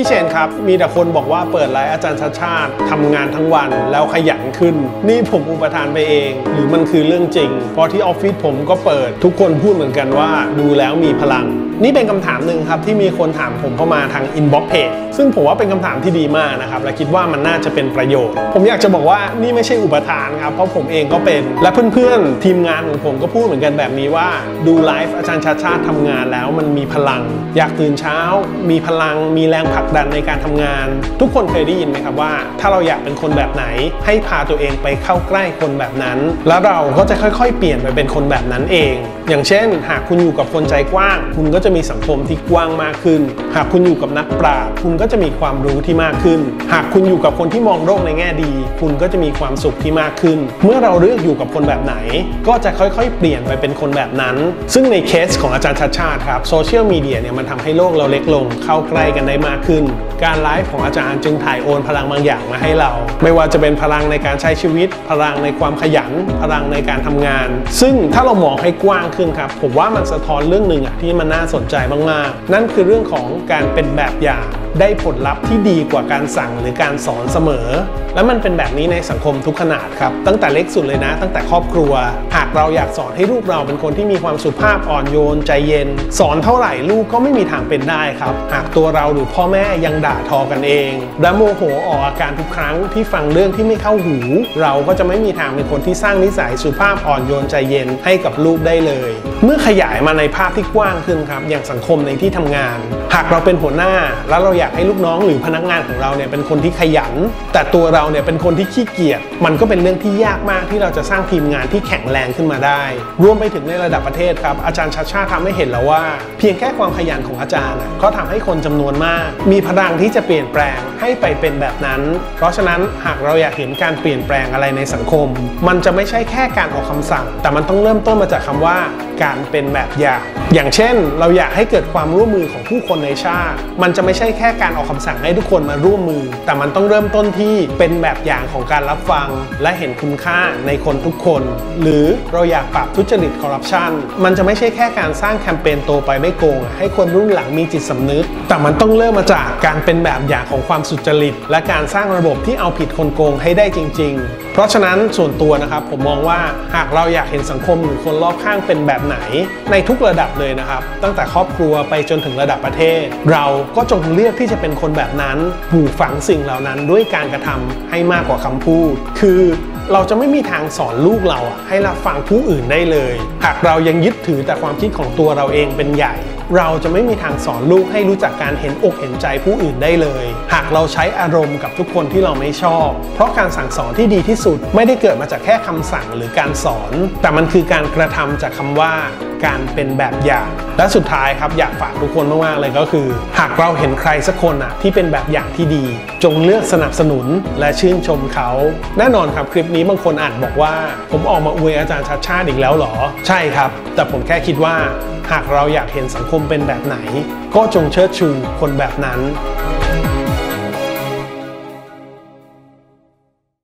พี่เชนครับมีแต่คนบอกว่าเปิดไลฟ์อาจารย์ชัชชาติทำงานทั้งวันแล้วขยันขึ้น นี่ผมอุปาทานไปเอง หรือมันคือเรื่องจริง เพราะที่ออฟฟิศผมก็เปิด ทุกคนพูดเหมือนกันว่าดูแล้วมีพลัง นี่เป็นคำถามหนึ่งครับที่มีคนถามผมเข้ามาทาง inbox เพจซึ่งผมว่าเป็นคำถามที่ดีมากนะครับและคิดว่ามันน่าจะเป็นประโยชน์ ผมอยากจะบอกว่านี่ไม่ใช่อุปาทานครับเพราะผมเองก็เป็น และเพื่อนๆทีมงานของผมก็พูดเหมือนกันแบบนี้ว่า ดูไลฟ์อาจารย์ชัชชาติทำงานแล้วมันมีพลัง อยากตื่นเช้า มีพลังมีแรงผลักดันในการทำงาน ทุกคนเคยได้ยินไหมครับว่า ถ้าเราอยากเป็นคนแบบไหน ให้พาตัวเองไปเข้าใกล้คนแบบนั้น แล้วเราก็จะค่อยๆ เปลี่ยนไปเป็นคนแบบนั้นเอง อย่างเช่น หากคุณอยู่กับคนใจกว้าง คุณก็จะมีสังคมที่กว้างมากขึ้น หากคุณอยู่กับนักปราชญ์คุณก็จะมีความรู้ที่มากขึ้น หากคุณอยู่กับคนที่มองโลกในแง่ดี คุณก็จะมีความสุขที่มากขึ้น เมื่อเราเลือกอยู่กับคนแบบไหน ก็จะค่อยๆ เปลี่ยนไปเป็นคนแบบนั้น ซึ่งในเคสของอาจารย์ชาติชาติครับโซเชียลมีเดียเนี่ยมันทำให้โลกเราเล็กลงเข้าใกล้กันได้มากขึ้นการไลฟ์ของอาจารย์จึงถ่ายโอนพลังบางอย่างมาให้เรา ไม่ว่าจะเป็นพลังในการใช้ชีวิต พลังในความขยัน พลังในการทำงาน ซึ่งถ้าเรามองให้กว้างขึ้นครับผมว่ามันสะท้อนเรื่องหนึ่งอะที่มันน่าสนใจมากๆ นั่นคือเรื่องของการเป็นแบบอย่าง ได้ผลลัพธ์ที่ดีกว่าการสั่งหรือการสอนเสมอ และมันเป็นแบบนี้ในสังคมทุกขนาดครับ ตั้งแต่เล็กสุดเลยนะ ตั้งแต่ครอบครัว หากเราอยากสอนให้ลูกเราเป็นคนที่มีความสุภาพอ่อนโยน ใจเย็น สอนเท่าไหร่ลูกก็ไม่มีทางเป็นได้ครับ หากตัวเราหรือพ่อแม่ยังด่าทอกันเอง และโมโหออกอาการทุกครั้งที่ฟังเรื่องที่ไม่เข้าหู เราก็จะไม่มีทางเป็นคนที่สร้างนิสัยสุภาพอ่อนโยนใจเย็นให้กับลูกได้เลย เมื่อขยายมาในภาพที่กว้างขึ้นครับ อย่างสังคมในที่ทำงาน หากเราเป็นหัวหน้าแล้วเราอยากให้ลูกน้องหรือพนักงานของเราเนี่ยเป็นคนที่ขยัน แต่ตัวเราเนี่ยเป็นคนที่ขี้เกียจมันก็เป็นเรื่องที่ยากมากที่เราจะสร้างทีมงานที่แข็งแรงขึ้นมาได้ รวมไปถึงในระดับประเทศครับ อาจารย์ชาชาทำให้เห็นแล้วว่า เพียงแค่ความขยันของอาจารย์น่ะก็ทำให้คนจำนวนมาก มีพลังที่จะเปลี่ยนแปลงให้ไปเป็นแบบนั้น เพราะฉะนั้นหากเราอยากเห็นการเปลี่ยนแปลงอะไรในสังคม มันจะไม่ใช่แค่การออกคำสั่ง แต่มันต้องเริ่มต้นมาจากคำว่า การเป็นแบบอย่าง อย่างเช่น เราอยากให้เกิดความร่วมมือของผู้คนในชาติ มันจะไม่ใช่แค่การออกคำสั่งให้ทุกคนมาร่วมมือ แต่มันต้องเริ่มต้นที่เป็นแบบอย่างของการรับฟัง และเห็นคุณค่าในคนทุกคน หรือเราอยากปราบทุจริตคอร์รัปชันมันจะไม่ใช่แค่การสร้างแคมเปญโตไปไม่โกง ให้คนรุ่นหลังมีจิตสำนึก แต่มันต้องเริ่มมาจากการเป็นแบบอย่างของความสุจริต และการสร้างระบบที่เอาผิดคนโกงให้ได้จริง ๆ เพราะฉะนั้นส่วนตัวนะครับผมมองว่าหากเราอยากเห็นสังคมหรือคนรอบข้างเป็นแบบไหน ในทุกระดับเลยนะครับ ตั้งแต่ครอบครัวไปจนถึงระดับประเทศ เราก็จงเลือกที่จะเป็นคนแบบนั้นปลูกฝังสิ่งเหล่านั้นด้วยการกระทำให้มากกว่าคำพูด คือเราจะไม่มีทางสอนลูกเราให้รับฟังผู้อื่นได้เลย หากเรายังยึดถือแต่ความคิดของตัวเราเองเป็นใหญ่ เราจะไม่มีทางสอนลูกให้รู้จักการเห็นอกเห็นใจผู้อื่นได้เลย หากเราใช้อารมณ์กับทุกคนที่เราไม่ชอบ เพราะการสั่งสอนที่ดีที่สุดไม่ได้เกิดมาจากแค่คำสั่งหรือการสอน แต่มันคือการกระทำจากคำว่าการเป็นแบบอย่าง และสุดท้ายครับอยากฝากทุกคนมากๆเลยก็คือ หากเราเห็นใครสักคนอะที่เป็นแบบอย่างที่ดี จงเลือกสนับสนุนและชื่นชมเขา แน่นอนครับคลิปนี้บางคนอาจบอกว่า ผมออกมาอวยอาจารย์ชัดชาติอีกแล้วหรอ ใช่ครับ แต่ผมแค่คิดว่า หากเราอยากเห็นสังคมมเป็นแบบไหน ก็จงเชิดชูคนแบบนั้น